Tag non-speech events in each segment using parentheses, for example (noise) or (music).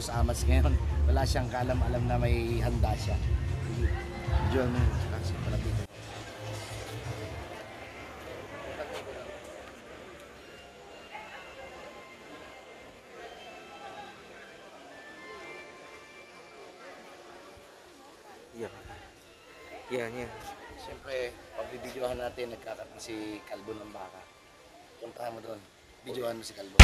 Boss Amats ngayon. (laughs) Wala siyang kaalam-alam na may handa siya. Diyan mo. Kasi palapitan. Yan. Yan, yan. Siyempre, pagbibidyohan natin, nagkakaroon si Kalbo ng baka. Puntahan mo doon. Videohan mo si Kalbo.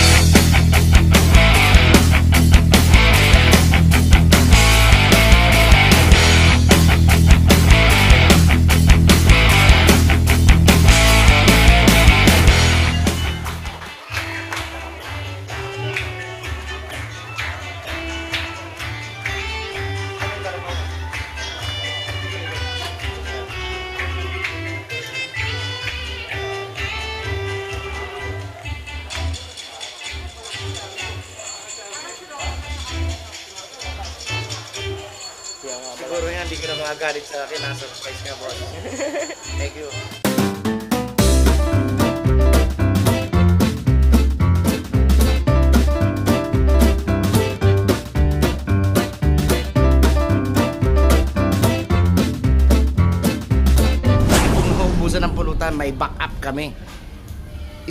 Siguro yan, hindi ka na magagalit sa akin. Nasa-surprise ka, boss. (laughs) Thank you. Kung ng pulutan, may backup kami.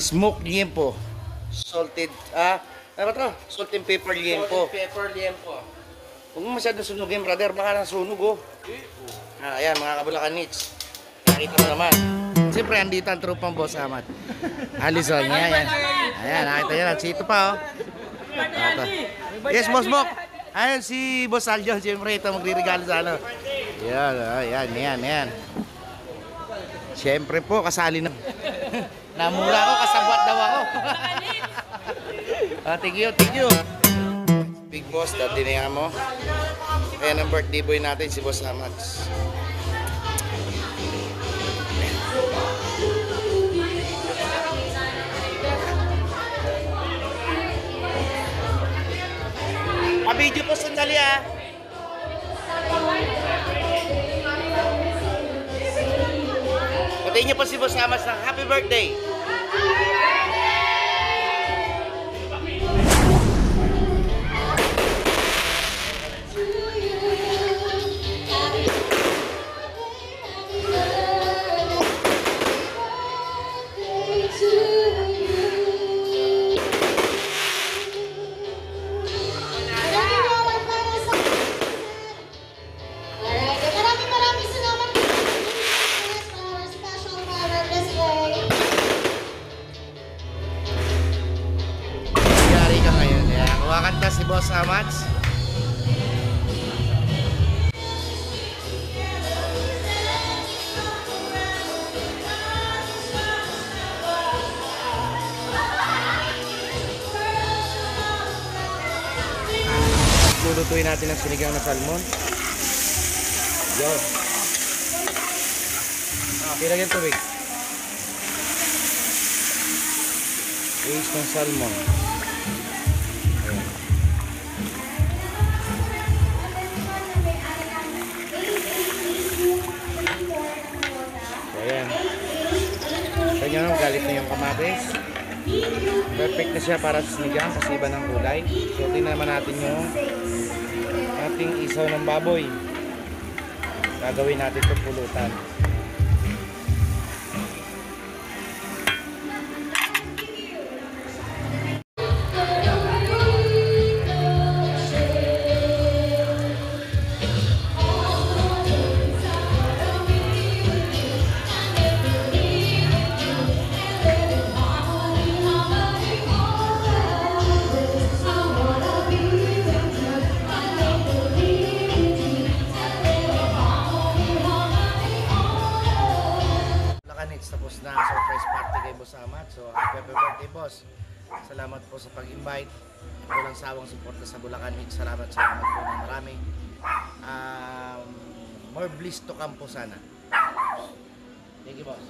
Smoked liempo. Salted, ah, ano ba to? Salt and pepper liempo. Pepper liempo. Huwag mo masyadong sunugin, brother. Baka nasunog, oh. Ah, ayan, mga kabulakan nits. Nakita mo naman. Siyempre, andito ang tropang boss Amat. Alison, yan, yan. Ayan, nakita nyo, nagsito pa, oh. Ito. Yes, boss Mok. Ayan, si Boss Aljon, siyempre, ito magre-regalo sa ano. Yan, ah, yan, yan, yan. Siyempre po, kasali na. (laughs) Namura ako, kasabwat daw ako. (laughs) ah, thank you, thank you. Boss, dati na mo. Ayan ang birthday boy natin, si Boss Amats. Pa-video po sandali ah. Patayin niyo po si Boss Amats ng happy birthday. Kumakanta si Boss Amats. Lulutuin natin ang sinigang na salmon. Yo. Kailan yung tubig? Ace ng salmon. Ayan. So, ayan. Naman, galit na yung kamatis. Perfect na siya para sa sinigang kasi iba ng kulay. So, tingnan naman natin yung ating isaw ng baboy. Gagawin natin itong pulutan. Boss. Salamat po sa pag-invite. Walang sawang suporta sa Bulacan Hits. Salamat, salamat po ng marami. Um, more bliss to come po sana. Thank you, Boss.